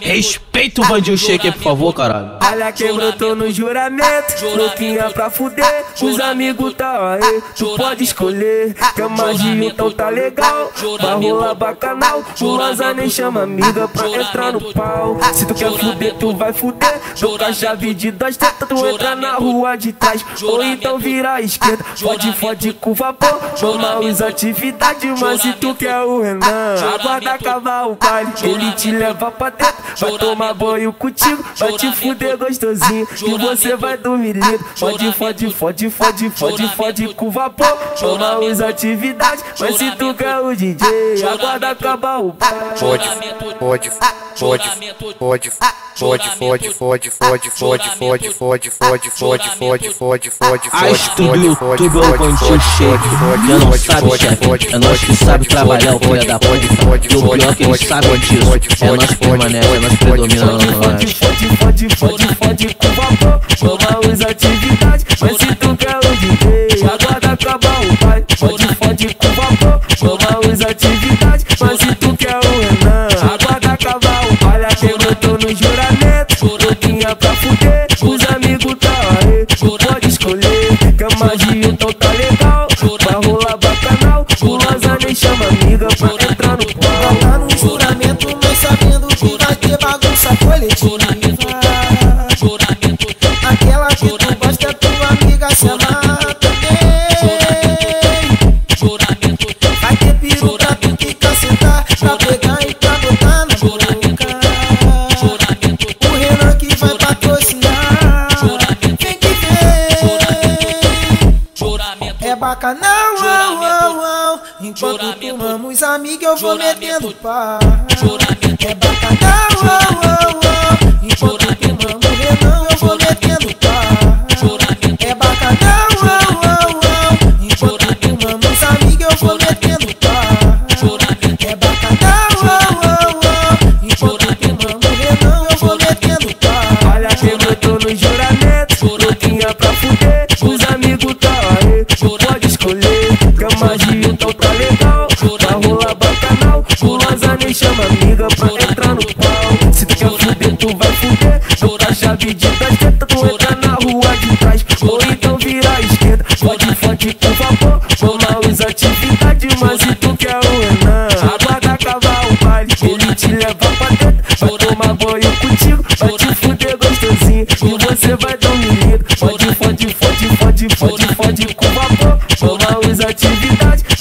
Respeita o Vandil Shake, por favor, caralho. Olha quem brotou no juramento, louquinha pra fuder. Os amigos tá aí, tu pode escolher. Que a magia então tá legal, vai rolar bacanal. O Lanza nem chama amiga pra entrar no pau. Se tu quer fuder, tu vai fuder. Tô com a chave de dois tetas, tu entra na rua de trás. Ou então vira a esquerda, fode, fode com vapor. Toma os atividades, mas se tu quer o Renan, aguarda acabar o baile. Ele te leva pra dentro, vai tomar banho contigo, vai te fuder gostosinho. E você vai dormir lindo. Fode, fode, fode, fode, fode, fode com vapor. Toma os atividades, mas se tu quer o DJ, aguarda acabar o baile. Pode, pode, pode, pode, pode, pode, pode, pode, pode, pode, pode, pode, pode, pode, pode, pode, pode, A estúdio YouTube é o Vandil Shake. Já não sabe, chefe. É nós que sabe trabalhar, o filho da puta. E o pior é que eles sabem disso. É nós que permanece, é nós que predomina, não Fode, fode, fode, fode, fode com vapor. Toma os atividades, mas se tu quer o DJ, aguarda acabar o baile. Fode, fode com vapor. Toma os atividades, louquinha pra fuder. Os amigos tá aí, pode escolher. Que a magia então tá legal, vai rolar bacanal. Lanza nem chama amiga pra entrar no pau. Tá no juramento, mas sabendo que vai ter bagunça coletiva. Aquela que tu gosta, tua amiga se amar também. Vai ter peru pra tu que sentar, pra pegar e faca não, oh, oh, oh. Enquanto tomamos amiga eu vou metendo pá Juramento é bacanal, oh, oh, oh. Enquanto tomamos redão eu vou metendo pá Juramento é bacanal, oh, oh, oh. Enquanto tomamos amiga eu vou metendo pá Juramento é bacanal, oh, oh, oh. Enquanto tomamos redão eu vou metendo pá Olha que eu tô no jogo escolher. Que a magia então tá legal, vai rolar bacanal. Lanza nem chama amiga pra entrar no pau. Se tu quer fuder, tu vai fuder. Tô com a chave de tetas, tu entra na rua de trás. Ou então vira a esquerda, fode, fode com vapor. Toma os atividades, mas se tu quer o Renan, aguarda acabar o baile. Ele te leva pra dentro, vai tomar banho contigo, vai te fuder gostosinho. E você vai dormir lindo. Fode, fode, fode, fode, fode, fode com vapor.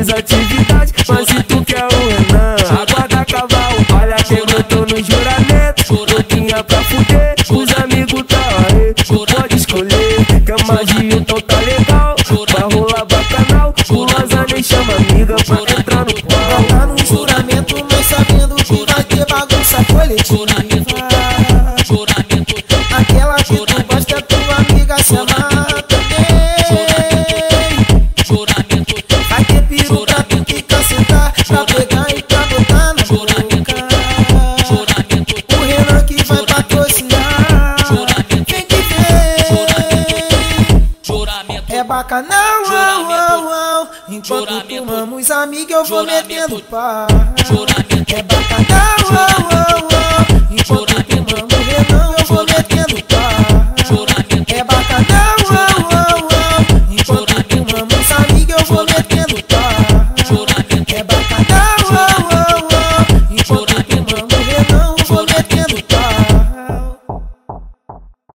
minhas atividades, mas se tu quer o Renan, aguarda cavalo, olha que eu tô no juramento, tinha pra fuder, os amigos tá aí, pode escolher, cama de eu tô faca, não, oh, oh, oh. Enquanto tomamos amiga, eu vou metendo pá. Juramento, é bacanal, oh, oh.